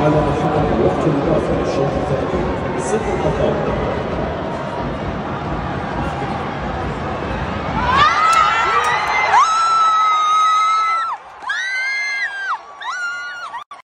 على الحكم الوقت الإضافي الشوط الثاني صفر خطأ